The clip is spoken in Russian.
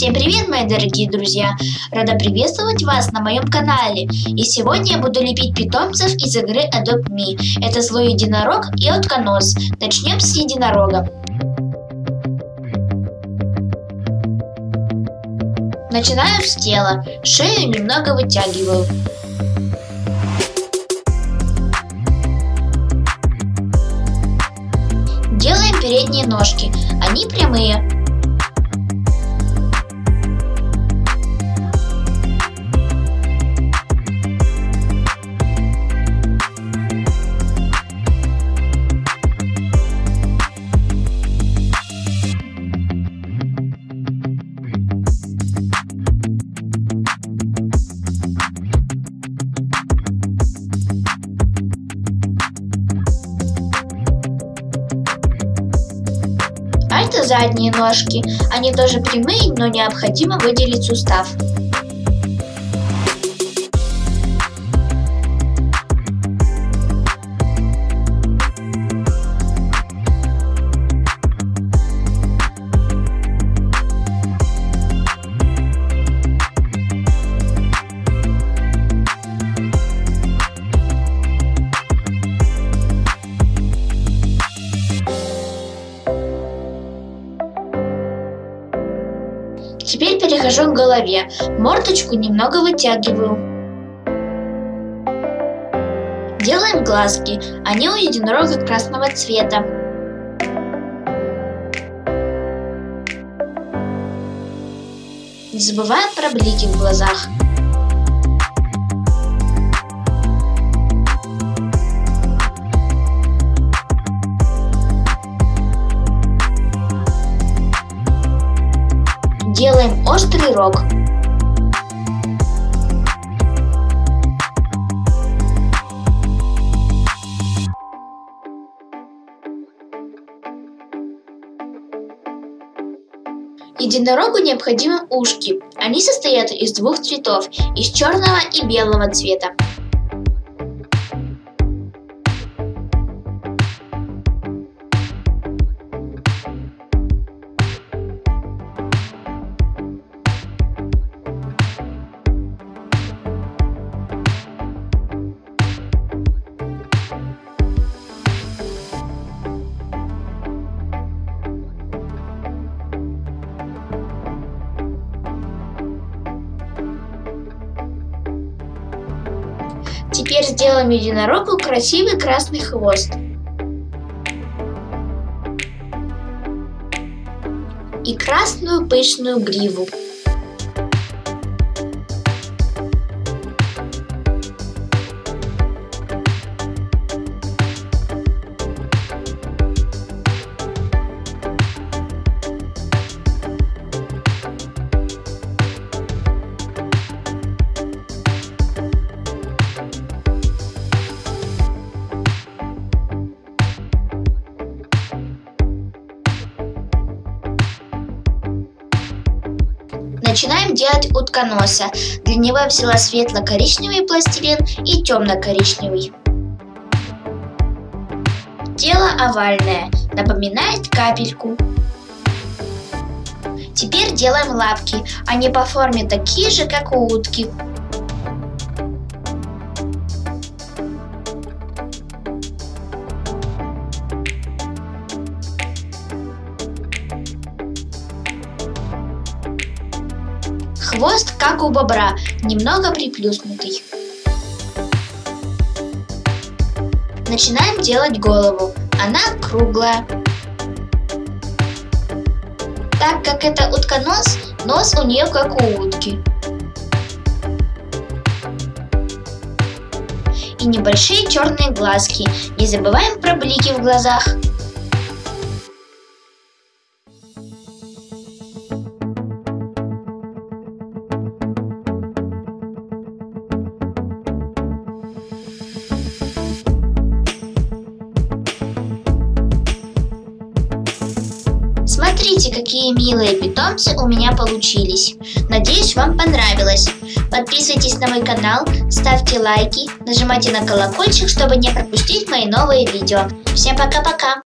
Всем привет, мои дорогие друзья! Рада приветствовать вас на моем канале. И сегодня я буду лепить питомцев из игры Adopt Me. Это злой единорог и утконос. Начнем с единорога. Начинаю с тела. Шею немного вытягиваю. Делаем передние ножки. Они прямые. Это задние ножки. Они тоже прямые, но необходимо выделить сустав. Теперь перехожу к голове. Мордочку немного вытягиваю. Делаем глазки. Они у единорога красного цвета. Не забываем про блики в глазах. Делаем острый рог. Единорогу необходимы ушки. Они состоят из двух цветов, из черного и белого цвета. Теперь сделаем единорогу красивый красный хвост. И красную пышную гриву. Начинаем делать утконоса. Для него я взяла светло-коричневый пластилин и темно-коричневый. Тело овальное, напоминает капельку. Теперь делаем лапки. Они по форме такие же, как у утки. Хвост, как у бобра, немного приплюснутый. Начинаем делать голову. Она круглая. Так как это утконос, нос у нее как у утки. И небольшие черные глазки. Не забываем про блики в глазах. Смотрите, какие милые питомцы у меня получились. Надеюсь, вам понравилось. Подписывайтесь на мой канал, ставьте лайки, нажимайте на колокольчик, чтобы не пропустить мои новые видео. Всем пока-пока!